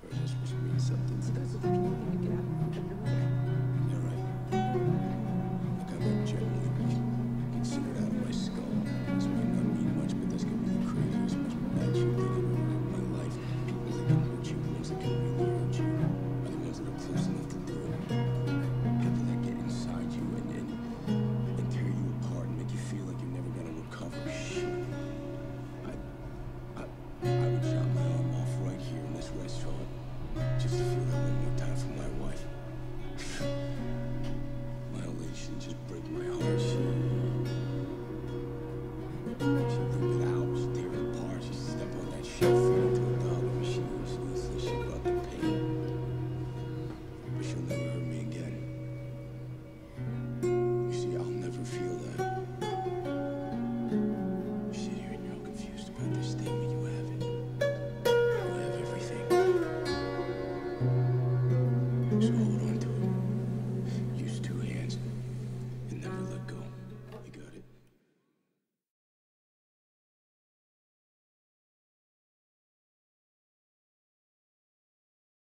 Sure, this was mean something. Just to feel that one more time for my wife. Violation just break my heart. She, she rip it out, she tear it apart, she step on that shelf into a dollar machine. She says she brought the pain. But she'll never 是喉。